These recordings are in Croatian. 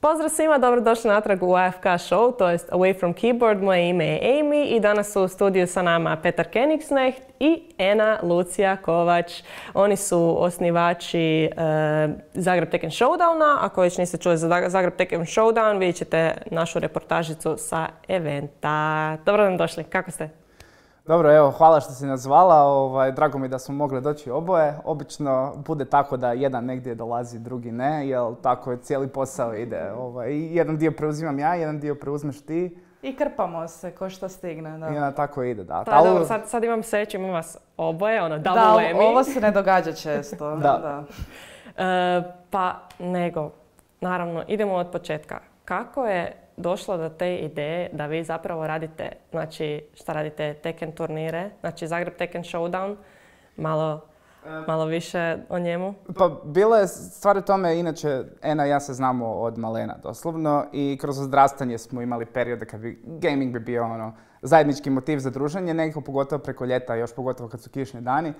Pozdrav svima, dobrodošli natrag u AFK show, to jest Away from Keyboard. Moje ime je Amy i danas su u studiju sa nama Petar Kenigsnecht i Ena Lucija Kovač. Oni su osnivači e, Zagreb Tekken Showdowna. Ako već niste čuli za Zagreb Tekken Showdown, vidjet ćete našu reportažicu sa eventa. Dobro nam došli, kako ste? Dobro, evo, hvala što si nas zvala. Ovaj, drago mi da smo mogli doći oboje. Obično bude tako da jedan negdje dolazi, drugi ne, jer tako je cijeli posao ide. Ovaj, jedan dio preuzimam ja, jedan dio preuzmeš ti. I krpamo se ko što stigne, da. I onda tako ide, da. Pa, dobro, sad, sad imam sreću, imam vas oboje, ono, double da, Da, ovo se ne događa često. da. da. E, pa, nego, naravno, idemo od početka. Kako je došlo do te ideje da vi zapravo radite, znači šta radite, Tekken turnire, znači Zagreb Tekken Showdown, malo, malo više o njemu? Pa bilo je stvar u tome, inače Ena i ja se znamo od malena doslovno i kroz odrastanje smo imali periode kad bi gaming bi bio ono zajednički motiv za druženje, nekako pogotovo preko ljeta, još pogotovo kad su kišni dani,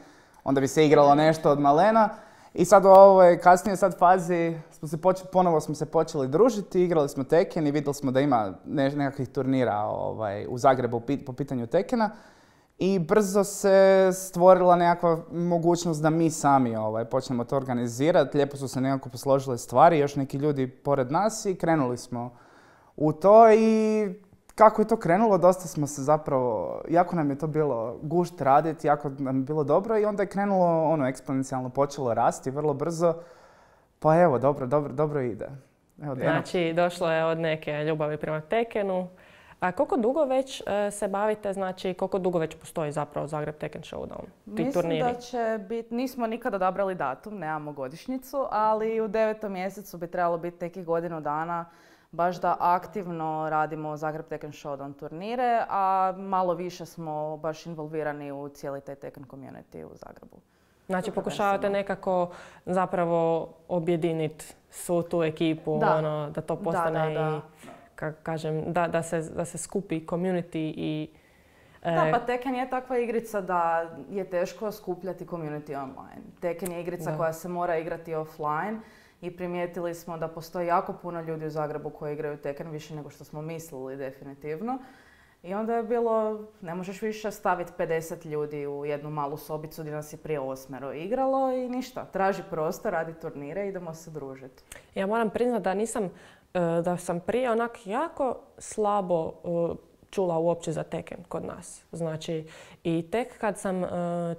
onda bi se igralo nešto od malena. I sad u ovoj kasnije sad fazi smo se ponovo smo se počeli družiti, igrali smo Tekken i vidjeli smo da ima nekakvih turnira ovaj, u Zagrebu po pitanju Tekena. I brzo se stvorila nekakva mogućnost da mi sami ovaj, počnemo to organizirati. Lijepo su se nekako posložile stvari, još neki ljudi pored nas i krenuli smo u to i kako je to krenulo, dosta smo se zapravo, jako nam je to bilo gušt raditi, jako nam je bilo dobro i onda je krenulo ono eksponencijalno počelo rasti vrlo brzo. Pa evo, dobro, dobro, dobro ide. Evo, znači, došlo je od neke ljubavi prema Tekenu. A koliko dugo već e, se bavite, znači koliko dugo već postoji zapravo Zagreb Tekken Showdown? Mislim turniri? da će biti, nismo nikada odabrali datum, nemamo godišnjicu, ali u devetom mjesecu bi trebalo biti nekih godinu dana baš da aktivno radimo Zagreb Tekken Showdown turnire, a malo više smo baš involvirani u cijeli taj Tekken community u Zagrebu. Znači pokušavate nekako zapravo objediniti svu tu ekipu, da, ono, da to postane da, i, kako kažem, da, da, se, da se skupi community i da, e, pa Tekken je takva igrica da je teško skupljati community online. Tekken je igrica koja se mora igrati offline i primijetili smo da postoji jako puno ljudi u Zagrebu koji igraju Tekken više nego što smo mislili definitivno. I onda je bilo, ne možeš više staviti 50 ljudi u jednu malu sobicu gdje nas je prije osmero igralo i ništa. Traži prostor, radi turnire, idemo se družiti. Ja moram priznati da nisam, e, da sam prije onak jako slabo e, čula uopće za Tekken kod nas. Znači, i tek kad sam, e,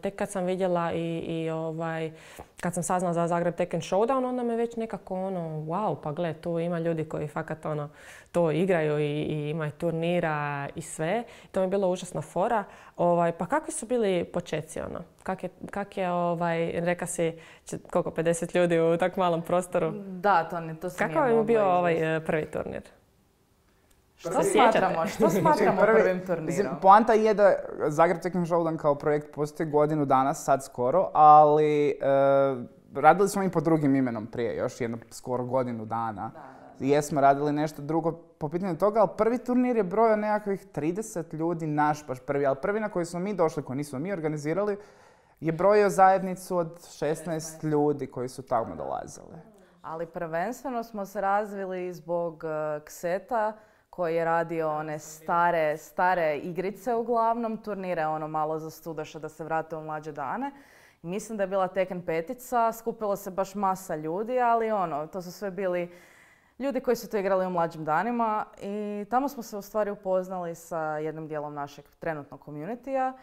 tek kad sam vidjela i, i ovaj, kad sam saznala za Zagreb Tekken Showdown, onda me već nekako ono, wow, pa gle, tu ima ljudi koji fakat ono, to igraju i, i imaju turnira i sve. To mi je bilo užasno fora. Ovaj, pa kakvi su bili počeci ono? Kak je, kak je ovaj, reka si, koliko, 50 ljudi u tako malom prostoru? Da, to, ne, to se Kakav je bio ovaj prvi turnir? Što smatramo? Što smatramo prvim turnirom? poanta je da Zagreb Tekken Showdown kao projekt postoji godinu dana, sad skoro, ali e, radili smo i pod drugim imenom prije, još jedno skoro godinu dana. Da, Jesmo radili nešto drugo po pitanju toga, ali prvi turnir je brojao nekakvih 30 ljudi, naš baš prvi, ali prvi na koji smo mi došli, koji nismo mi organizirali, je brojio zajednicu od 16 ljudi koji su tamo dolazili. Ali prvenstveno smo se razvili zbog kseta, koji je radio one stare, stare igrice uglavnom, turnire ono malo za studaša da se vrate u mlađe dane. Mislim da je bila Tekken petica, skupilo se baš masa ljudi, ali ono, to su sve bili ljudi koji su to igrali u mlađim danima i tamo smo se u stvari upoznali sa jednim dijelom našeg trenutnog communitya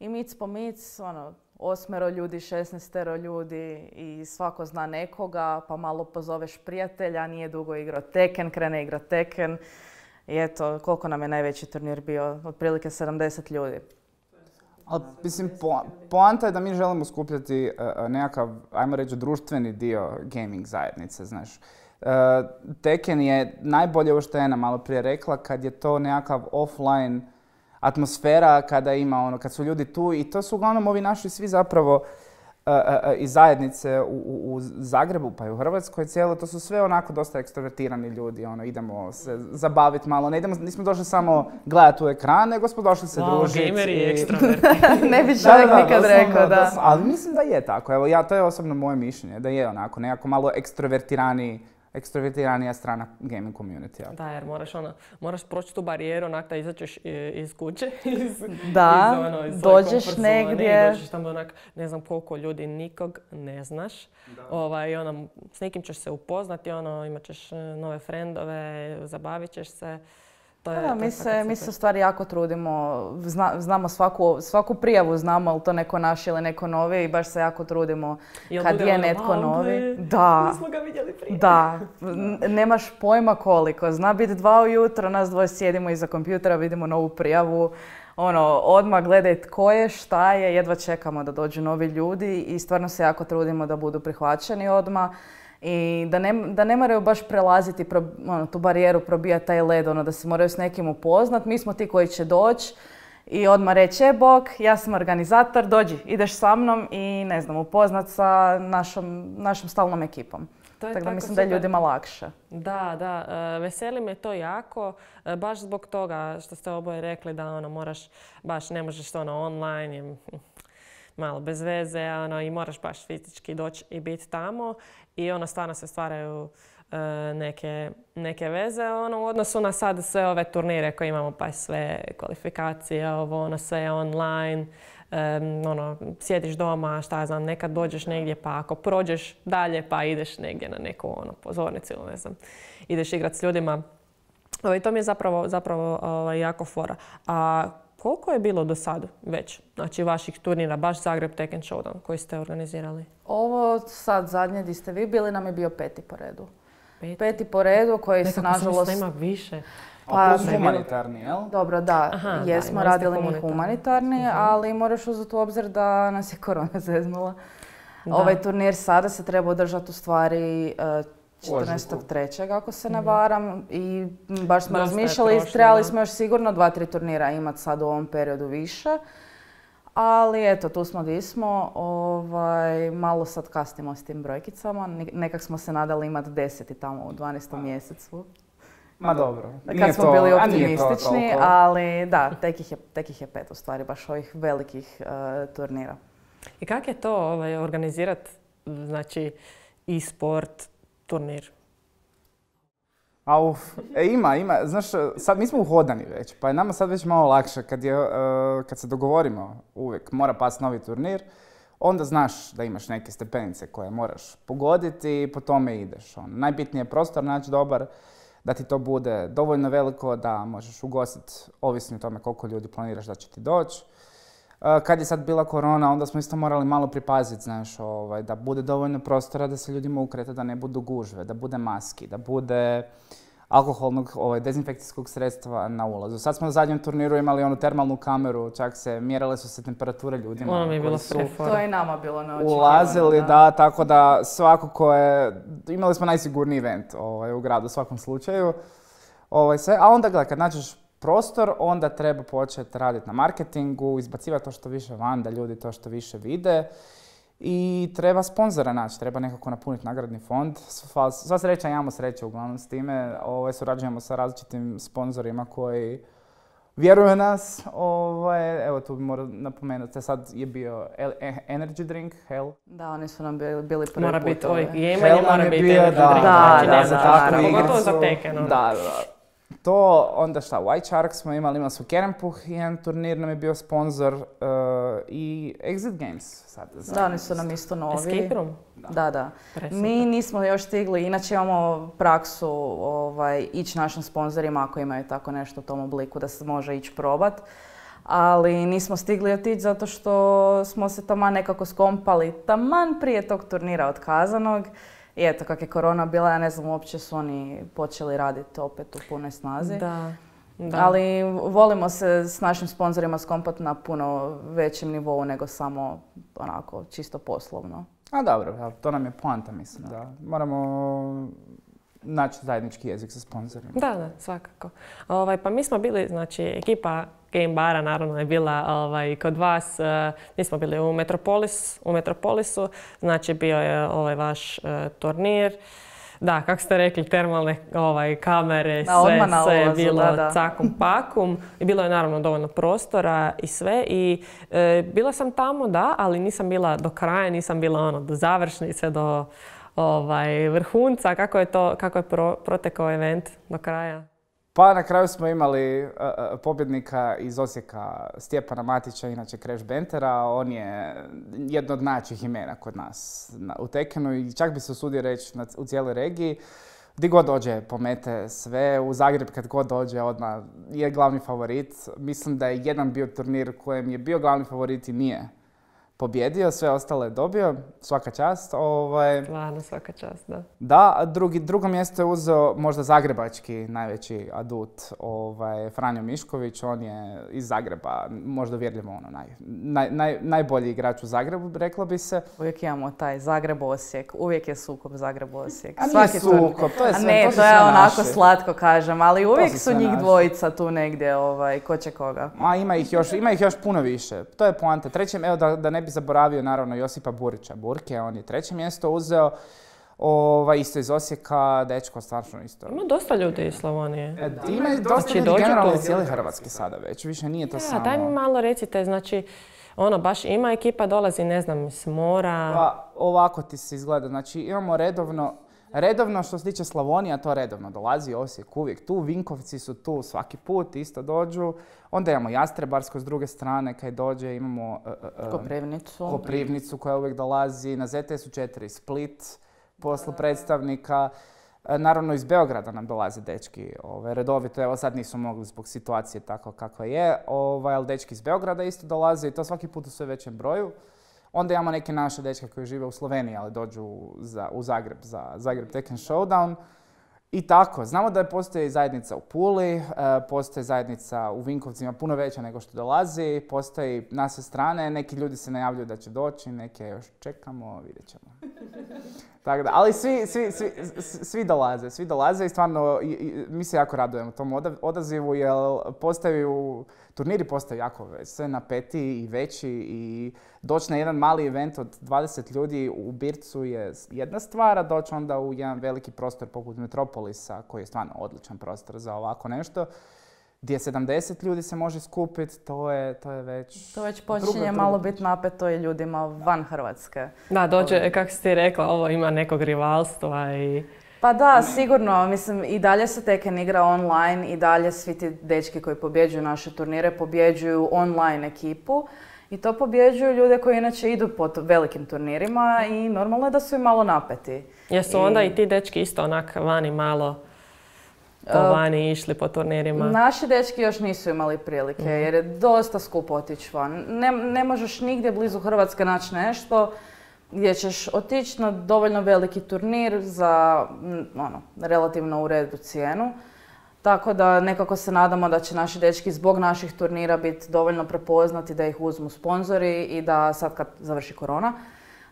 i mic po mic, ono, osmero ljudi, šestnestero ljudi i svako zna nekoga, pa malo pozoveš prijatelja, nije dugo igrao Tekken, krene igra Tekken. I eto, koliko nam je najveći turnir bio? Otprilike 70 ljudi. Ali, mislim, poanta je da mi želimo skupljati uh, nekakav, ajmo reći, društveni dio gaming zajednice, znaš. Uh, Tekken je najbolje ovo što je Ena malo prije rekla, kad je to nekakav offline atmosfera, kada ima ono, kad su ljudi tu i to su uglavnom ovi naši svi zapravo i zajednice u, u, Zagrebu pa i u Hrvatskoj cijelo, to su sve onako dosta ekstrovertirani ljudi, ono, idemo se zabaviti malo, ne idemo, nismo došli samo gledati u ekran, nego smo došli se wow, družiti. gamer i ne bi čovjek nikad rekao, da. ali mislim da je tako, evo ja, to je osobno moje mišljenje, da je onako nekako malo ekstrovertirani ekstrovertiranija strana gaming community Da, jer moraš, ono, moraš proći tu barijeru, onak da izađeš iz kuće, iz, da, iz, ono, iz dođeš negdje. dođeš tamo onak, ne znam koliko ljudi, nikog ne znaš. Ovaj, ono, s nekim ćeš se upoznati, ono, imat ćeš e, nove frendove, zabavit ćeš se. To je, da, mi, se, mi se u stvari jako trudimo, znamo svaku, svaku prijavu, znamo li to neko naš ili neko novi i baš se jako trudimo kad je ono, netko novi. Da, ga vidjeli prije. Da, nemaš pojma koliko. Zna biti dva ujutro, nas dvoje sjedimo iza kompjutera, vidimo novu prijavu. Ono, odmah gledaj tko je, šta je, jedva čekamo da dođu novi ljudi i stvarno se jako trudimo da budu prihvaćeni odmah i da ne, da ne moraju baš prelaziti ono, tu barijeru, probijati taj led, ono, da se moraju s nekim upoznat. Mi smo ti koji će doći i odmah reći, e bok, ja sam organizator, dođi, ideš sa mnom i ne znam, upoznat sa našom, našom stalnom ekipom. To tako da mislim da je ljudima lakše. Da, da. E, veseli me to jako. E, baš zbog toga što ste oboje rekli da ono, moraš, baš ne možeš to ono online, malo bez veze ono, i moraš baš fizički doći i biti tamo i ono stvarno se stvaraju e, neke, neke veze ono, u odnosu na sad sve ove turnire koje imamo pa sve kvalifikacije, ovo ono sve online. ono, sjediš doma, šta znam, nekad dođeš negdje pa ako prođeš dalje pa ideš negdje na neku ono, pozornicu ili ne znam, ideš igrat s ljudima. I to mi je zapravo, zapravo ovaj, jako fora. A koliko je bilo do sad već, znači vaših turnira, baš Zagreb Tekken Showdown koji ste organizirali? Ovo sad zadnje di ste vi bili nam je bio peti po redu. Peti, po redu koji se nažalost... ima više. Pa, humanitarni, jel? Dobro, da, jesmo radili mi humanitarni, mhm. ali moraš uzeti u obzir da nas je korona zeznula. Ovaj turnir sada se treba održati u stvari 14.3. ako se ne mhm. varam i baš smo razmišljali, trebali smo još sigurno dva, tri turnira imati sad u ovom periodu više. Ali eto, tu smo di smo, ovaj, malo sad kasnimo s tim brojkicama, nekak smo se nadali imati deseti tamo u 12. mjesecu. Ma dobro. Kad smo bili optimistični, ali da, tek ih, je, tek ih je pet u stvari, baš ovih velikih uh, turnira. I kako je to ovaj, organizirati, znači, i sport, turnir? E, ima, ima. Znaš, sad mi smo uhodani već, pa je nama sad već malo lakše kad, je, uh, kad se dogovorimo uvijek mora pas novi turnir, onda znaš da imaš neke stepenice koje moraš pogoditi i po tome ideš. On. Najbitnije je prostor naći dobar, da ti to bude dovoljno veliko da možeš ugostiti, ovisno o tome koliko ljudi planiraš da će ti doći. Kad je sad bila korona, onda smo isto morali malo pripaziti, znaš, ovaj, da bude dovoljno prostora da se ljudima ukreta, da ne budu gužve, da bude maski, da bude alkoholnog ovaj, dezinfekcijskog sredstva na ulazu. Sad smo na zadnjem turniru imali onu termalnu kameru, čak se mjerale su se temperature ljudima. Ono mi je bilo To je nama bilo na Ulazili, da. tako da svako ko je, imali smo najsigurniji event ovaj, u gradu u svakom slučaju. Ovaj, sve. A onda gledaj, kad nađeš prostor, onda treba početi raditi na marketingu, izbacivati to što više van, da ljudi to što više vide. I treba sponzora naći, treba nekako napuniti nagradni fond. Sva sreća, imamo sreće uglavnom s time. Ovaj, surađujemo sa različitim sponzorima koji vjeruju nas. Ovaj, evo tu bi morao napomenuti, sad je bio e, Energy Drink, Hell. Da, oni su nam bili, bili prvi Mora biti, oj, Hell mora biti bio, da, da, da, da, za takvu igricu. za Tekken, Da, da to, onda šta, White Shark smo imali, imali smo Kerempuh, jedan turnir nam je bio sponsor uh, i Exit Games sad. Da, oni su nam isto novi. Escape Room? Da, da. Mi nismo još stigli, inače imamo praksu ovaj, ići našim sponsorima ako imaju tako nešto u tom obliku da se može ići probat. Ali nismo stigli otići zato što smo se taman nekako skompali taman prije tog turnira otkazanog. I eto, kak je korona bila, ja ne znam, uopće su oni počeli raditi opet u punoj snazi. Da. Da. Ali volimo se s našim sponzorima skompati na puno većem nivou nego samo onako čisto poslovno. A dobro, to nam je poanta mislim. Da. Moramo naći zajednički jezik sa sponzorima. Da, da, svakako. Ovaj, pa mi smo bili, znači, ekipa Game Bara naravno je bila ovaj, kod vas. Uh, mi smo bili u, Metropolis, u Metropolisu, znači bio je ovaj vaš uh, turnir. Da, kako ste rekli, termalne ovaj, kamere, da, sve, sve je bilo da, cakum pakum. I bilo je naravno dovoljno prostora i sve. I e, bila sam tamo, da, ali nisam bila do kraja, nisam bila ono do završnice, do ovaj, vrhunca, kako je, to, kako je protekao event do kraja? Pa na kraju smo imali uh, pobjednika iz Osijeka Stjepana Matića, inače Crash Bentera. On je jedno od najjačih imena kod nas u Tekenu i čak bi se usudio reći u cijeloj regiji. Di god dođe pomete sve, u Zagreb kad god dođe odmah je glavni favorit. Mislim da je jedan bio turnir kojem je bio glavni favorit i nije pobjedio, sve ostale je dobio, svaka čast. Ovaj, Stvarno, svaka čast, da. Da, drugi, drugo mjesto je uzeo možda zagrebački najveći adut, ovaj, Franjo Mišković, on je iz Zagreba, možda vjerljivo ono, naj, naj, naj, najbolji igrač u Zagrebu, reklo bi se. Uvijek imamo taj Zagreb-Osijek, uvijek je sukob Zagreb-Osijek. A nije sukob, to je sve, ne, to, to je onako slatko kažem, ali uvijek su, njih dvojica tu negdje, ovaj, ko će koga. Ma ima ih još, ima ih još puno više, to je poanta. Trećem, evo da, da ne bi zaboravio naravno Josipa Burića Burke, on je treće mjesto uzeo. Ovaj, isto iz Osijeka, dečko stvarno isto. Ima dosta ljudi iz Slavonije. E, ima dosta znači, ljudi generalno iz cijele Hrvatske sada već, više nije to ja, samo... Daj mi malo recite, znači, ono, baš ima ekipa, dolazi, ne znam, iz mora... Pa, ovako ti se izgleda, znači imamo redovno, Redovno što se tiče Slavonija, to redovno dolazi Osijek uvijek tu, Vinkovci su tu svaki put, isto dođu. Onda imamo Jastrebarsko s druge strane, kaj dođe, imamo uh, Koprivnicu. Koprivnicu koja uvijek dolazi, na ZTS-u 4 Split, poslu predstavnika. Naravno iz Beograda nam dolaze dečki ovaj, redovito, evo sad nisu mogli zbog situacije tako kako je, ovaj, ali dečki iz Beograda isto dolaze i to svaki put u sve većem broju. Onda imamo neke naše dečke koji žive u Sloveniji, ali dođu za, u Zagreb za Zagreb Tekken Showdown. I tako, znamo da postoji zajednica u Puli, e, postoji zajednica u Vinkovcima puno veća nego što dolazi, postoji na sve strane, neki ljudi se najavljuju da će doći, neke još čekamo, vidjet ćemo. Tako da, ali svi, svi, svi, svi dolaze, svi dolaze i stvarno mi se jako radujemo tom odazivu jer postaju, turniri postaju jako sve napeti i veći i doći na jedan mali event od 20 ljudi u Bircu je jedna stvar, a doći onda u jedan veliki prostor poput Metropolisa koji je stvarno odličan prostor za ovako nešto gdje 70 ljudi se može skupiti, to je, to je već... To već počinje malo biti napeto i ljudima van Hrvatske. Da, dođe, kako si ti rekla, ovo ima nekog rivalstva i... Pa da, sigurno. Mislim, i dalje se Tekken igra online i dalje svi ti dečki koji pobjeđuju naše turnire pobjeđuju online ekipu. I to pobjeđuju ljude koji inače idu po velikim turnirima i normalno je da su i malo napeti. Jesu onda i ti dečki isto onak vani malo po vani išli po turnirima? Naši dečki još nisu imali prilike mhm. jer je dosta skupo otići van. Ne, ne možeš nigdje blizu Hrvatske naći nešto gdje ćeš otići na dovoljno veliki turnir za ono, relativno u redu cijenu. Tako da nekako se nadamo da će naši dečki zbog naših turnira biti dovoljno prepoznati da ih uzmu sponzori i da sad kad završi korona,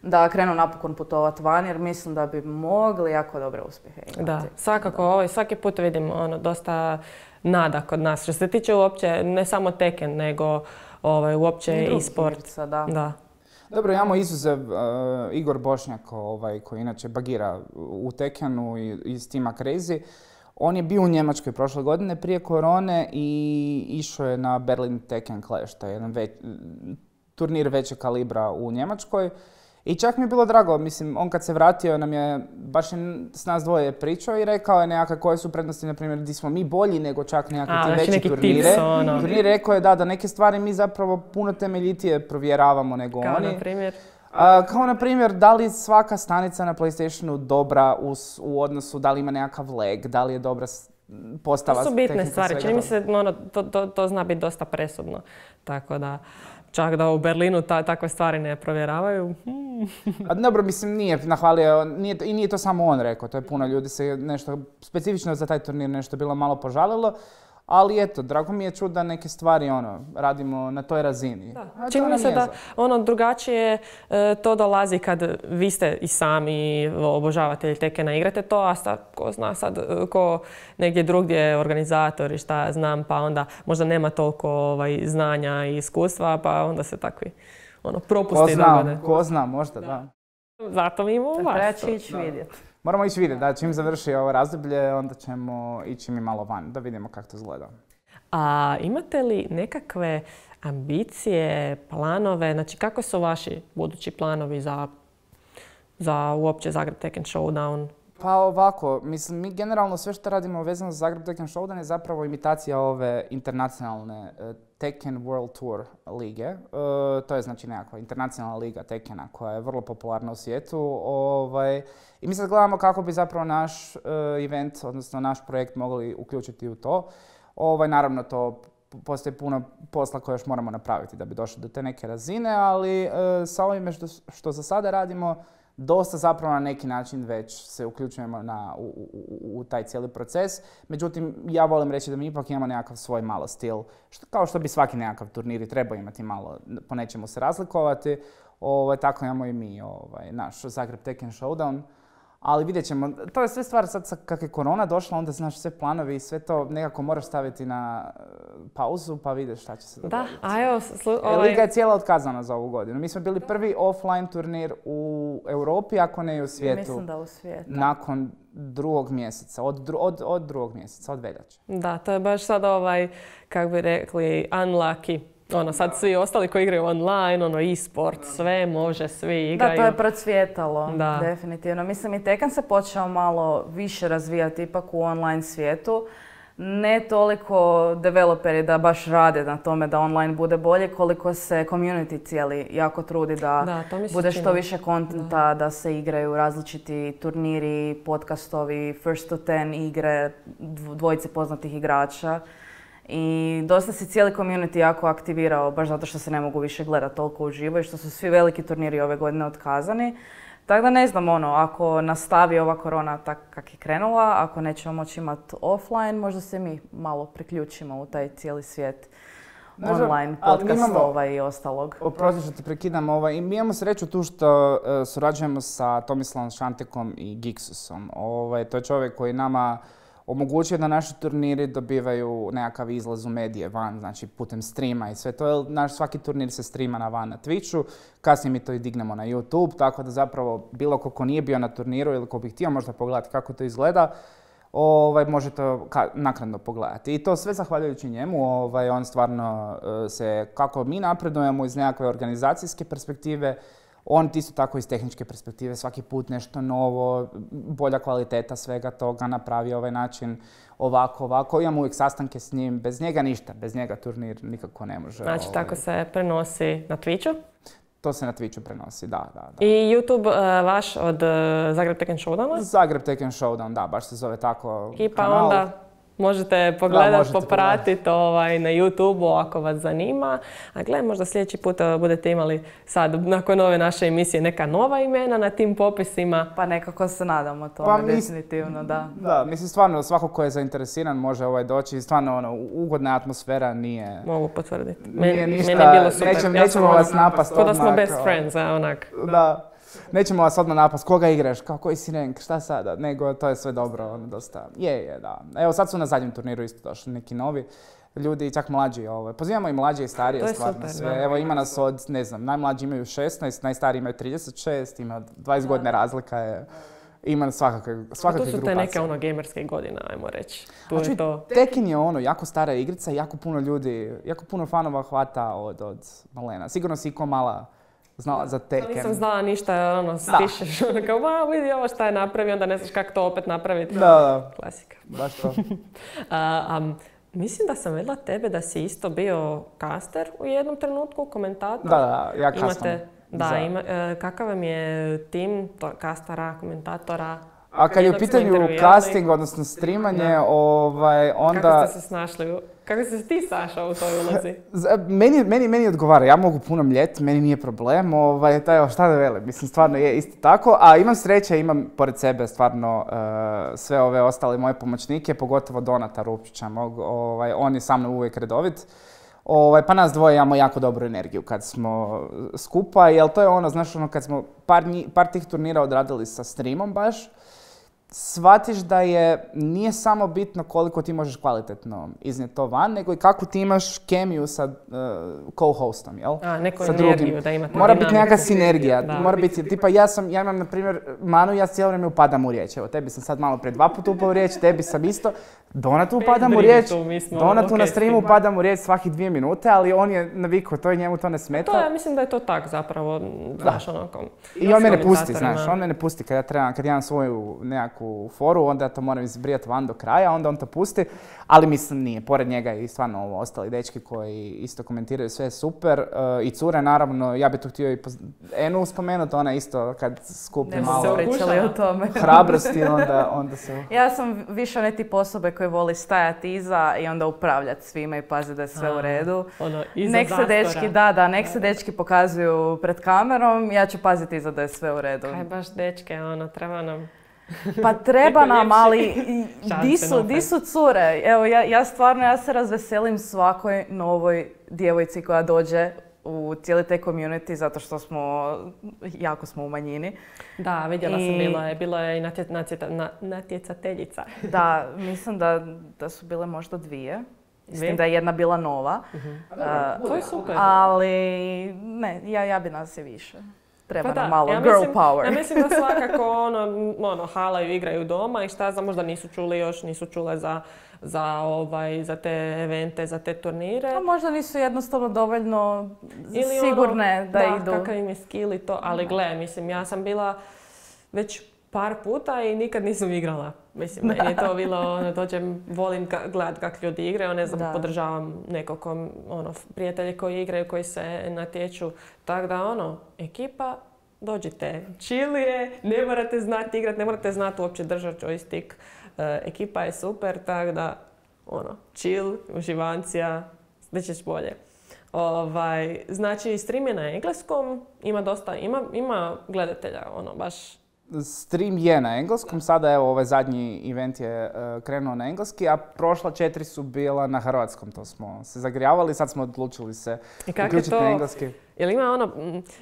da krenu napokon putovati van jer mislim da bi mogli jako dobre uspjehe imati. Da, svakako ovaj, svaki put vidim ono, dosta nada kod nas. Što se tiče uopće ne samo teken nego ovaj, uopće i, sport. Da. da. Dobro, imamo izuzev uh, Igor Bošnjak ovaj, koji inače bagira u Tekenu i iz tima Crazy. On je bio u Njemačkoj prošle godine prije korone i išao je na Berlin Tekken Clash, to je jedan turnir većeg kalibra u Njemačkoj. I čak mi je bilo drago, mislim, on kad se vratio nam je, baš je s nas dvoje pričao i rekao je nekakve koje su prednosti, na primjer, di smo mi bolji nego čak nekakve ti znači veći turnire. Tips, ono. Turnir rekao je da, da neke stvari mi zapravo puno temeljitije provjeravamo nego Kao oni. na primjer? kao na primjer, da li svaka stanica na PlayStationu dobra u, u odnosu, da li ima nekakav lag, da li je dobra postava. To su bitne stvari, čini mi se ono, to, to, to zna biti dosta presudno. Tako da, čak da u Berlinu ta, takve stvari ne provjeravaju. Hmm. A dobro, mislim, nije nahvalio, nije, i nije to samo on rekao, to je puno ljudi se nešto, specifično za taj turnir nešto bilo malo požalilo. Ali eto, drago mi je čuti da neke stvari ono, radimo na toj razini. Da. Čini mi se da ono drugačije e, to dolazi kad vi ste i sami obožavatelji tekena igrate to, a sad ko zna sad, e, ko negdje drugdje organizator i šta znam, pa onda možda nema toliko ovaj, znanja i iskustva, pa onda se takvi ono, propusti ko zna, Ko zna, možda, da. Zato mi imamo vas. Treba ići vidjeti. Moramo ići vidjeti, da čim završi ovo razdoblje, onda ćemo ići mi malo van, da vidimo kako to izgleda. A imate li nekakve ambicije, planove, znači kako su vaši budući planovi za za uopće Zagreb Tekken Showdown? Pa ovako, mislim, mi generalno sve što radimo vezano za Zagreb Tekken Showdown je zapravo imitacija ove internacionalne uh, Tekken World Tour lige. E, to je znači nekakva internacionalna liga Tekkena koja je vrlo popularna u svijetu. Ovaj, I mi sad gledamo kako bi zapravo naš uh, event, odnosno naš projekt mogli uključiti u to. Ovaj, naravno to postoji puno posla koje još moramo napraviti da bi došli do te neke razine, ali sa ovime što za sada radimo, dosta zapravo na neki način već se uključujemo na, u, u, u, taj cijeli proces. Međutim, ja volim reći da mi ipak imamo nekakav svoj malo stil, što, kao što bi svaki nekakav turnir i trebao imati malo, po nečemu se razlikovati. Ovaj, tako imamo i mi ovaj, naš Zagreb Tekken Showdown. Ali vidjet ćemo, to je sve stvar sad kak je korona došla, onda znaš sve planovi i sve to nekako moraš staviti na e, pauzu pa vidiš šta će se dogoditi. Da, a evo... E, ovaj... Liga je cijela otkazana za ovu godinu. Mi smo bili prvi offline turnir u Europi, ako ne i u svijetu. Mislim da u svijetu. Nakon drugog mjeseca, od, od, od drugog mjeseca, od veljače. Da, to je baš sad ovaj, kako bi rekli, unlucky ono, sad svi ostali koji igraju online, ono, e-sport, sve može, svi igraju. Da, to je procvjetalo, da. definitivno. Mislim, i Tekan se počeo malo više razvijati ipak u online svijetu. Ne toliko developeri da baš rade na tome da online bude bolje, koliko se community cijeli jako trudi da, bude što više kontenta, da. se igraju različiti turniri, podcastovi, first to ten igre, dvojice poznatih igrača. I dosta se cijeli community jako aktivirao, baš zato što se ne mogu više gledati toliko uživo i što su svi veliki turniri ove godine otkazani. Tako da ne znam, ono, ako nastavi ova korona tak kak je krenula, ako nećemo moći imati offline, možda se mi malo priključimo u taj cijeli svijet online podcastova i ostalog. Oprosti što te prekidam, ovaj, mi imamo sreću tu što uh, surađujemo sa Tomislavom Šantekom i Gixusom. Ovaj, to je čovjek koji nama omogućuje da naši turniri dobivaju nekakav izlaz u medije van, znači putem streama i sve to. Naš svaki turnir se streama na van na Twitchu, kasnije mi to i dignemo na YouTube, tako da zapravo bilo ko, ko nije bio na turniru ili ko bi htio možda pogledati kako to izgleda, ovaj, može to naknadno pogledati. I to sve zahvaljujući njemu, ovaj, on stvarno eh, se, kako mi napredujemo iz nekakve organizacijske perspektive, on isto tako iz tehničke perspektive svaki put nešto novo, bolja kvaliteta svega toga napravi ovaj način ovako, ovako. Imam uvijek sastanke s njim, bez njega ništa, bez njega turnir nikako ne može. Znači tako ovaj. se prenosi na Twitchu? To se na Twitchu prenosi, da, da. da. I YouTube uh, vaš od uh, Zagreb Tekken Showdowna? Zagreb Tekken Showdown, da, baš se zove tako I pa onda Možete pogledati, popratiti ovaj, na YouTube-u ako vas zanima. A gle, možda sljedeći put budete imali sad, nakon ove naše emisije, neka nova imena na tim popisima. Pa nekako se nadamo tome, pa, definitivno, da. Da, mislim stvarno svako ko je zainteresiran može ovaj doći. Stvarno ono, ugodna atmosfera nije... Mogu potvrditi. Nije ništa, meni je bilo super. Nećemo, nećemo vas napast odmah. da smo best friends, a onak. Da. Nećemo vas odmah napast, koga igraš, kao koji si renk, šta sada, nego to je sve dobro, ono, dosta, je, je, da. Evo sad su na zadnjem turniru isto došli neki novi ljudi, čak mlađi. Ovaj. Pozivamo i mlađe i starije to stvarno super, sve. Evo ima nas od, ne znam, najmlađi imaju 16, najstariji imaju 36, ima 20 godine razlika je. Ima svakakve, svakakve To su te neke ono gamerske godine, ajmo reći. Tu znači, je to... Tekken je ono, jako stara igrica, jako puno ljudi, jako puno fanova hvata od, od malena. Sigurno si ko mala znala za Tekken. Nisam znala ništa, ono, stišeš, ono kao, wow, vidi ovo šta je napravio, onda ne znaš kako to opet napraviti. Da, da. Klasika. Baš to. mislim da sam vidjela tebe da si isto bio kaster u jednom trenutku, komentator. Da, da, ja kastam. da, ima, e, kakav vam je tim to, kastara, komentatora? A kad je u pitanju casting, odnosno streamanje, ovaj, onda... Kako ste se snašli? Kako si se ti sašao u toj ulozi? meni, meni, meni odgovara, ja mogu puno mljet, meni nije problem, ovaj, taj, šta da vele, mislim, stvarno je isto tako, a imam sreće, imam pored sebe stvarno uh, sve ove ostale moje pomoćnike, pogotovo Donata Rupčića, mog, ovaj, on je sa mnom uvijek redovit. Ovaj, pa nas dvoje imamo jako dobru energiju kad smo skupa, jer to je ono, znaš, ono, kad smo par, par tih turnira odradili sa streamom baš, shvatiš da je, nije samo bitno koliko ti možeš kvalitetno iznijeti to van, nego i kako ti imaš kemiju sa uh, co-hostom, jel? A, neku sa energiju drugim. da imate Mora biti nekakva sinergija. Da. Mora biti, tipa ja sam, ja imam na primjer Manu, ja cijelo vrijeme upadam u riječ. Evo, tebi sam sad malo prije dva puta upao u riječ, tebi sam isto. Donatu upadam u riječ, Donatu na ok s streamu upadam u riječ svaki dvije minute, ali on je navikao, to i njemu to ne smeta. To ja mislim da je to tak zapravo, znaš kao... I on mene pusti, znaš, on mene pusti kad ja trebam, kad ja imam svoju nekakvu foru, onda ja to moram izbrijati van do kraja, onda on to pusti, ali mislim nije, pored njega i stvarno ovo ostali dečki koji isto komentiraju sve super e, i cure naravno, ja bi tu htio i poz- Enu spomenuti, ona isto kad skupi Ne malo se pričali o tome. hrabrosti, onda, onda se... Ja sam više ne tip osobe koji voli stajati iza i onda upravljati svime i paziti da je sve u redu. Ono, iza Nek se dečki, da, da, nek se dečki pokazuju pred kamerom, ja ću paziti iza da je sve u redu. Kaj baš dečke, ono, treba nam... Pa treba nam, ali di su, di cure? Evo, ja, ja stvarno, ja se razveselim svakoj novoj djevojci koja dođe u cijeli taj community zato što smo, jako smo u manjini. Da, vidjela sam, bilo je, bilo je i natjecateljica. Da, mislim da, da su bile možda dvije. Tim da je jedna bila nova. Mhm. Uh, To je super. ali ne, ja, ja bi nas je više. Treba Pa nam da, malo ja girl mislim, power. Ja mislim da svakako ono, ono, halaju, igraju doma i šta znam, možda nisu čuli još, nisu čule za, za, ovaj, za te evente, za te turnire. A možda nisu jednostavno dovoljno Ili sigurne ono, da, idu. kakav im je skill i to, ali gle, mislim, ja sam bila već par puta i nikad nisam igrala. Mislim, meni je to bilo, ono, dođem, volim ka- gledat kak ljudi igraju, ne znam, Da. podržavam nekog, ono, prijatelje koji igraju, koji se natječu. Tako da, ono, ekipa, dođite, chill je, ne morate znati igrat, ne morate znati uopće držati joystick. E, ekipa je super, tako da, ono, chill, uživancija, da ćeš bolje. Ovaj, znači, stream je na engleskom, ima dosta, ima, ima gledatelja, ono, baš Stream je na engleskom, sada evo ovaj zadnji event je e, krenuo na engleski, a prošla četiri su bila na hrvatskom, to smo se zagrijavali, sad smo odlučili se I uključiti to, na engleski. Jel ima ono,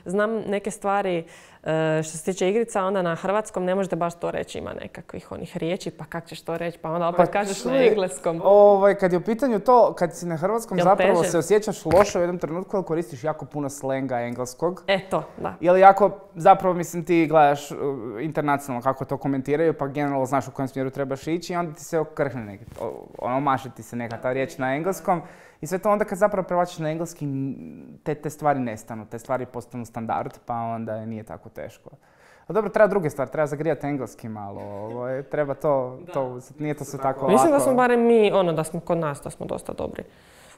znam neke stvari e, što se tiče igrica, onda na hrvatskom ne možete baš to reći, ima nekakvih onih riječi, pa kak ćeš to reći, pa onda opet Pa kažeš na čuj, engleskom. Ovaj, kad je u pitanju to, kad si na hrvatskom Jel zapravo teže? se osjećaš loše u jednom trenutku, ali koristiš jako puno slenga engleskog. E to, da. Ili jako, zapravo mislim ti gledaš uh, internacionalno kako to komentiraju, pa generalno znaš u kojem smjeru trebaš ići i onda ti se okrhne neki, ono maše ti se neka ta riječ na engleskom i sve to onda kad zapravo prevačiš na engleski te, te stvari nestanu, te stvari postanu standard pa onda nije tako teško. A dobro, treba druge stvari, treba zagrijati engleski malo, ovaj, treba to, to, nije to sve tako Mislim da lako. smo barem mi, ono, da smo kod nas, da smo dosta dobri.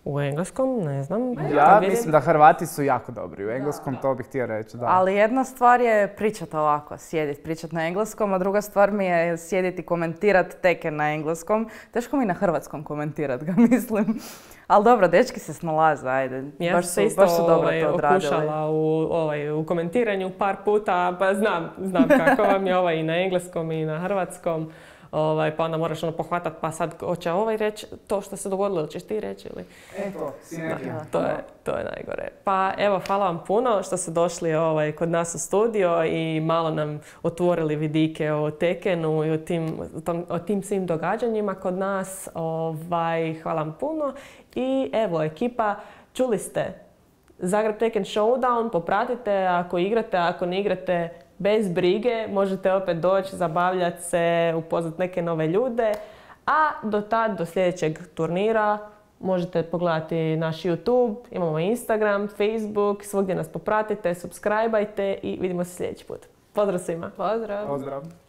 U engleskom, ne znam. Ja mislim da Hrvati su jako dobri u engleskom, to bih htio reći, da. Ali jedna stvar je pričat ovako, sjedit, pričat na engleskom, a druga stvar mi je sjediti i komentirat teke na engleskom. Teško mi na hrvatskom komentirat ga, mislim. Ali dobro, dečki se snalaze, ajde. Ja baš sam su, se isto baš su dobro ovaj, to odradili. okušala u, ovaj, u komentiranju par puta, pa znam, znam kako vam je ovaj i na engleskom i na hrvatskom. Ovaj, pa onda moraš ono pohvatat, pa sad hoće ovaj reći to što se dogodilo, ili ćeš ti reći ili... Eto, sinergija. To je, to je najgore. Pa evo, hvala vam puno što ste došli ovaj, kod nas u studio i malo nam otvorili vidike o Tekenu i o tim, o tom- o tim svim događanjima kod nas. Ovaj, hvala vam puno. I evo, ekipa, čuli ste Zagreb Tekken Showdown, popratite ako igrate, ako ne igrate, bez brige, možete opet doći, zabavljati se, upoznat neke nove ljude. A do tad, do sljedećeg turnira, možete pogledati naš YouTube, imamo Instagram, Facebook, svugdje nas popratite, subscribeajte i vidimo se sljedeći put. Pozdrav svima! Pozdrav! Pozdrav.